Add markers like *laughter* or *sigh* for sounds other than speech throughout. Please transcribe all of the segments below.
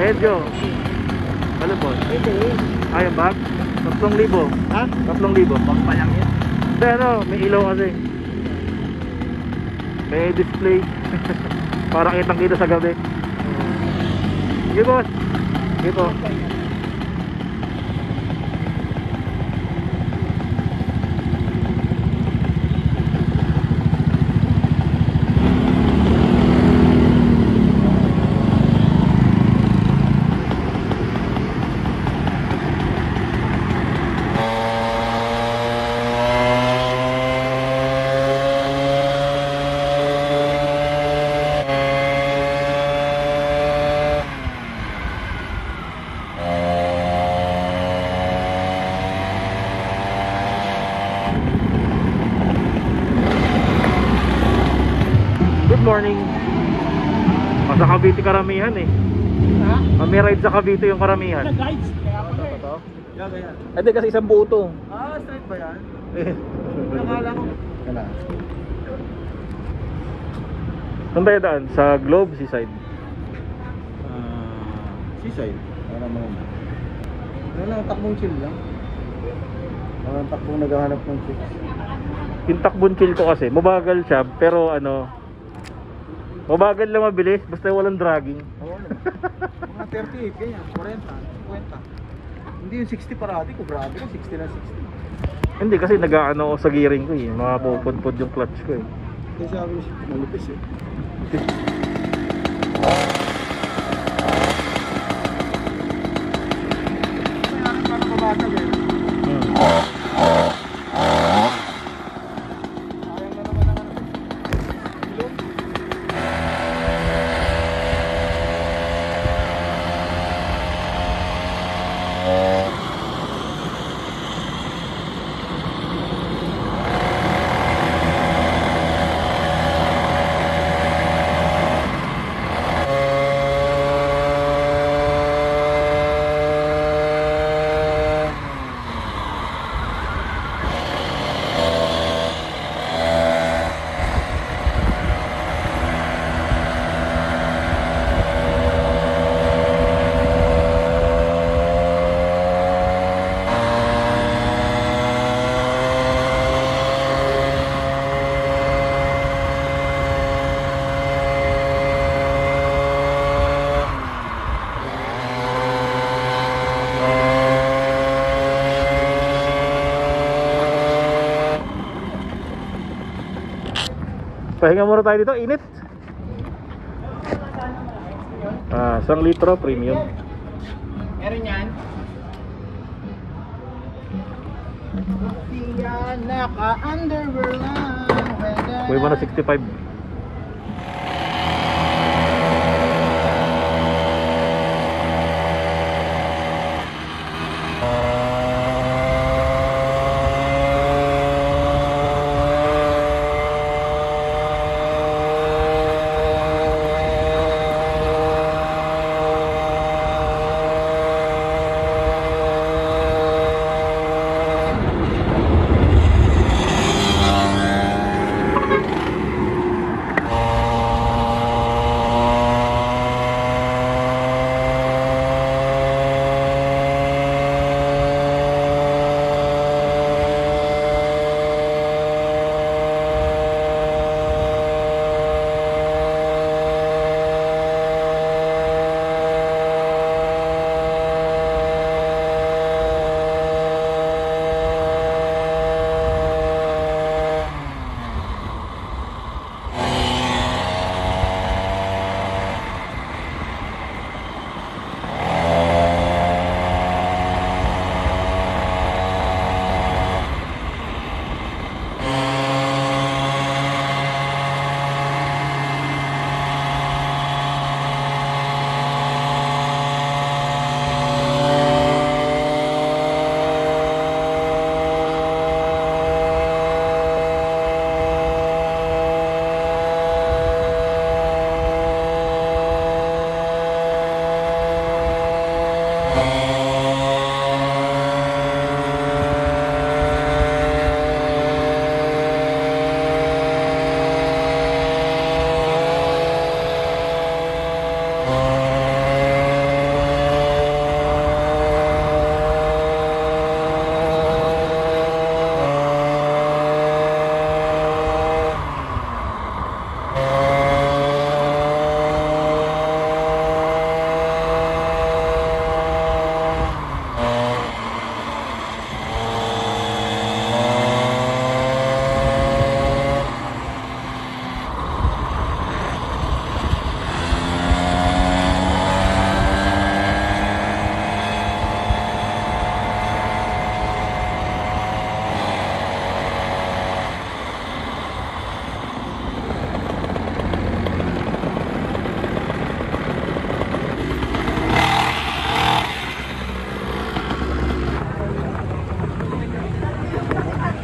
video. Ano po? Ay, ang bag? 3,000. Ha? 3,000. Pang pa lang yan. Pero, may ilaw kasi. May display. *laughs* Para kitang kita sa gabi. Sige boss. Sige po. Good morning. Sa Cavite karamihan eh. Ha? Kami ride sa Cavite yung karamihan. guides. Kaya pala eh. Yan, ganyan. Hindi kasi isang buo to. Ah, straight ba yan? Eh. Nakala ko. Kala. Saan tayo daan? Sa Globe, Seaside. Ah, seaside. Para mo. Ano lang, takbong chill lang. Parang takbong naghahanap ng chicks. Yung takbon chill ko kasi, mabagal siya, pero ano, mabagal lang mabilis, basta walang dragging. Oo naman. Mga 38, ganyan. 40, 50. Hindi yung 60 parati ko. Grabe ka, 60 na 60. Hindi kasi nag-ano sa gearing ko eh, mapupudpud yung clutch ko eh. Kasi sabi ko, malupis eh. Pahinga muna tayo dito, init. Ah, isang litro premium. Meron yan? Siya naka-underwear lang Kuha mo na 65.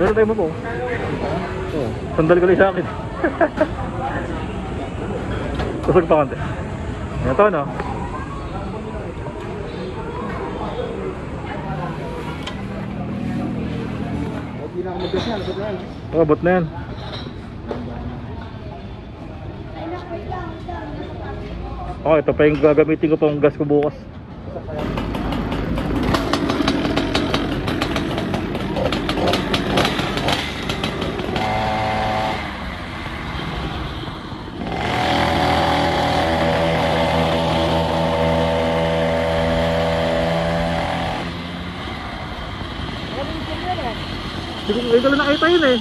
Meron tayo mo po. Oh, sandal ko lang sa akin. *laughs* Kusog pa konti. Ito no. Oh, abot na yan. Oh, ito pa yung gagamitin ko pang gas ko bukas. Hindi ko, ko lang nakita yun eh.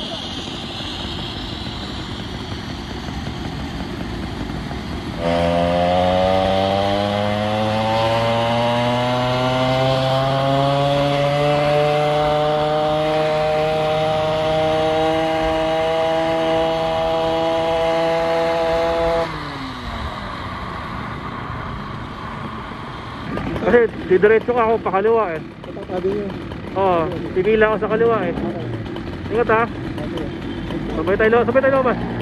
Kasi didiretso ka ako pa kaliwa eh. Tatatabi niyo. Oo, pipila ako sa kaliwa eh. Ingat ha. Sabay tayo, sabay tayo, mas.